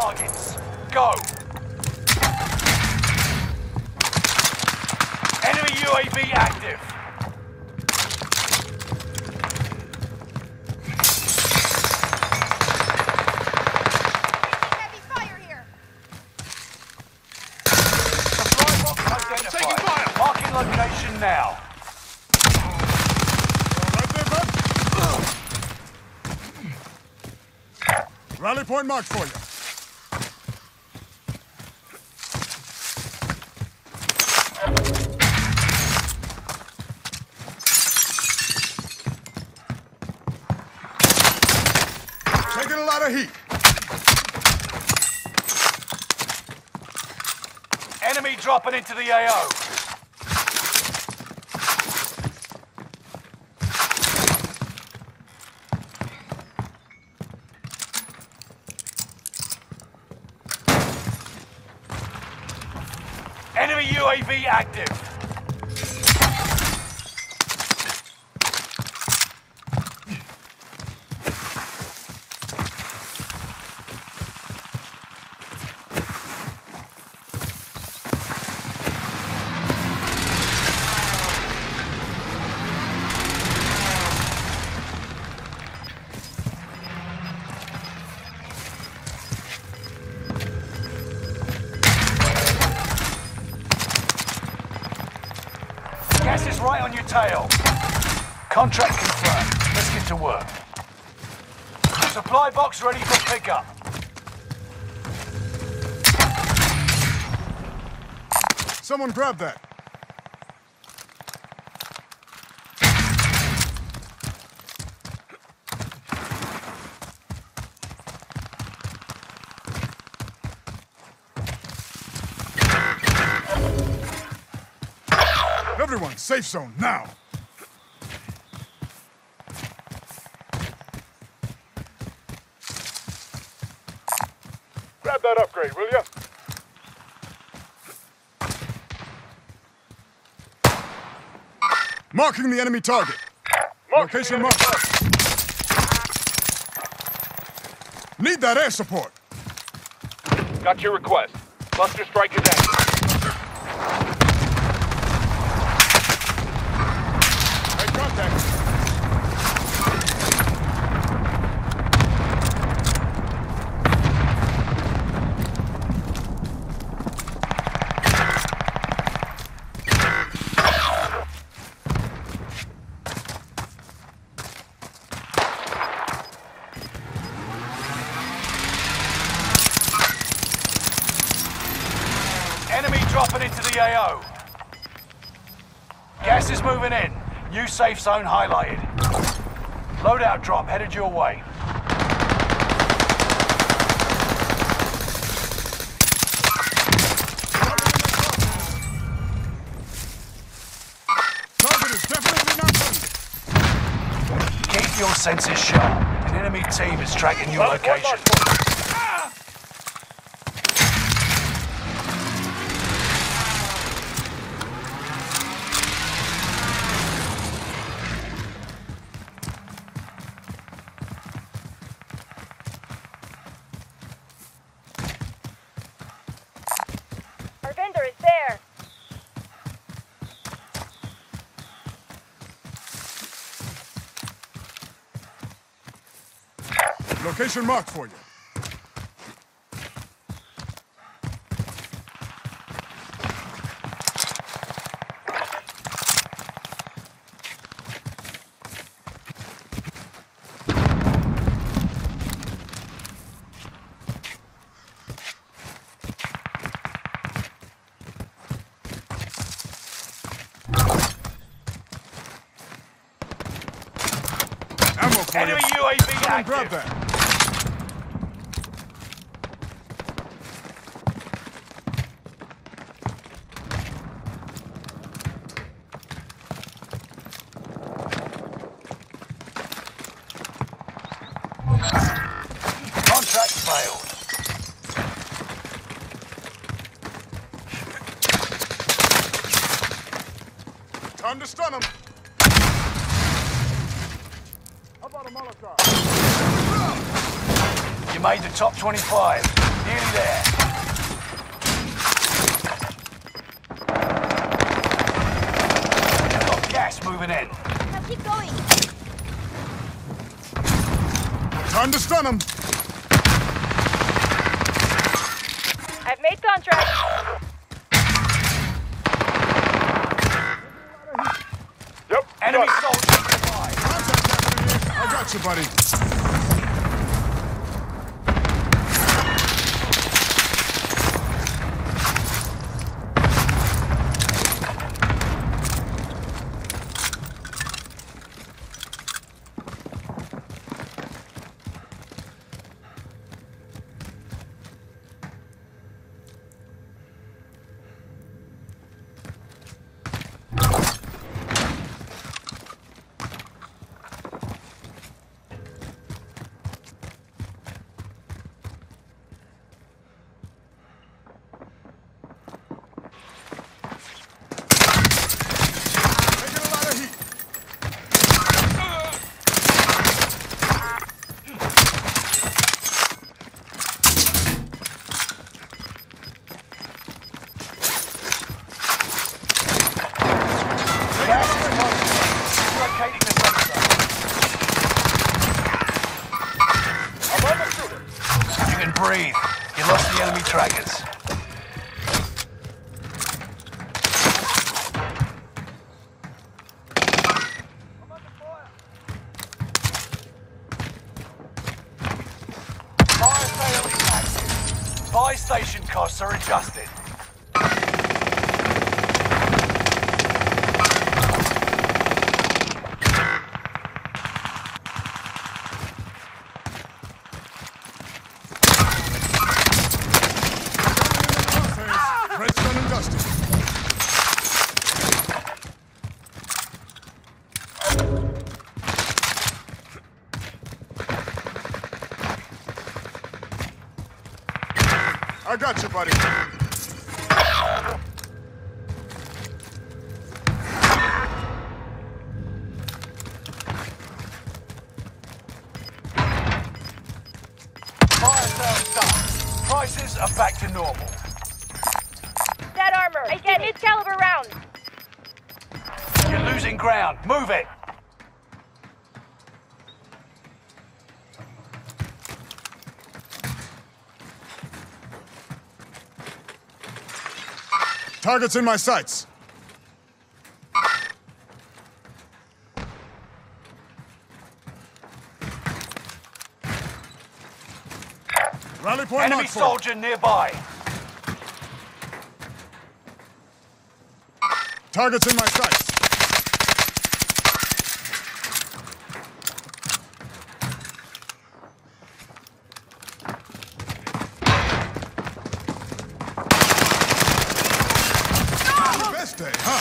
targets. Go. Enemy UAV active. Heavy fire here. Supply box identified. Marking location now. Right there, bud. Rally point marked for you. Lot of heat. Enemy dropping into the AO. Enemy UAV active. Gas is right on your tail. Contract confirmed. Let's get to work. Supply box ready for pickup. Someone grab that. Everyone, safe zone now. Grab that upgrade, will you? Marking the enemy target. Location marked. Need that air support. Got your request. Cluster strike is active. Make contact. Enemy dropping into the AO. Gas is moving in. New safe zone highlighted. Loadout drop headed your way. Target is definitely not. Keep your senses sharp. An enemy team is tracking your location. Location marked for you. Enemy you. UAV Someone grab active. that. Contract failed. Time to stun him. How about a Molotov? You made the top 25. Nearly there. You've got gas moving in. Now keep going. Time to stun them. I've made contract. Enemy got it. soldiers nearby. Contact happening here. I got you, buddy. Breathe. You lost the enemy trackers. I got you, buddy. Fire sale's done. Prices are back to normal. That armor. I get mid caliber rounds. You're losing ground. Move it. Target's in my sights. Rally point Enemy for. soldier nearby. Target's in my sights. Not your best day, huh?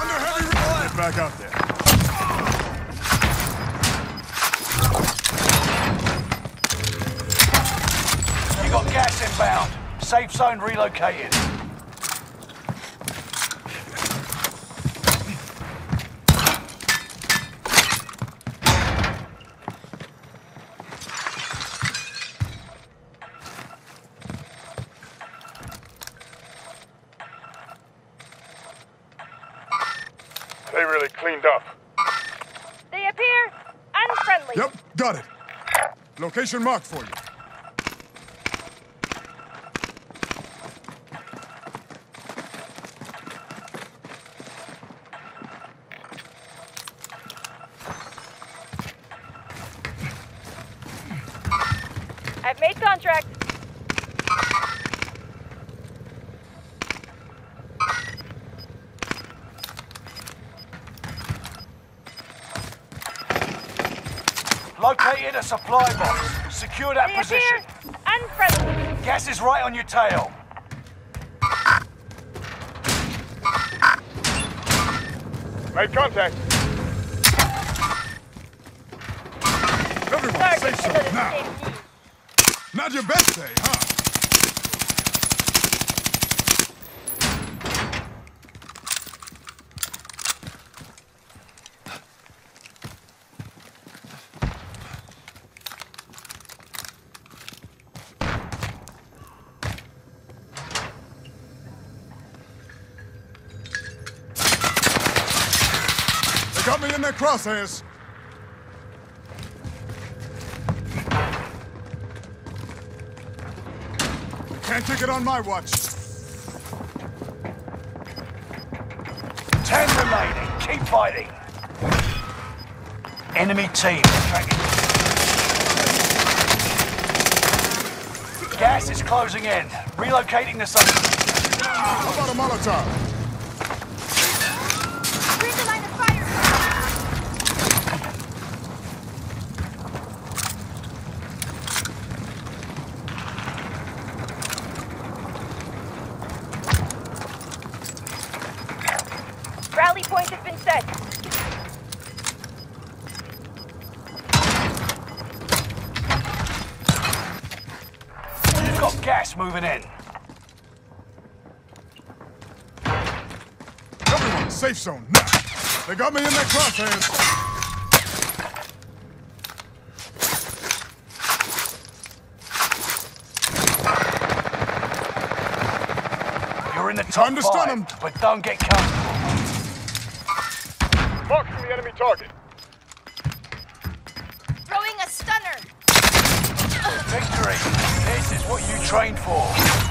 Under heavy Get back out there. You got gas inbound. Safe zone relocated. They cleaned up. They appear unfriendly. Yep, got it. Location marked for you. I've made contract. Located a supply box. Secure that They position. appear unfriendly. Gas is right on your tail. Made contact. Everyone, Sergeant, safe zone another now. Not your best day, huh? Their crosshairs. Can't take it on my watch. Ten remaining. Keep fighting. Enemy team. Gas is closing in. Relocating the sun. How about a Molotov? Clear the line of fire. Rally point has been set. You've got gas moving in. Everyone, safe zone, now. They got me in their crosshairs. You're in the top Time to stun five, 'em. but don't get comfortable. Marking target. Throwing a stunner. Victory. This is what you trained for.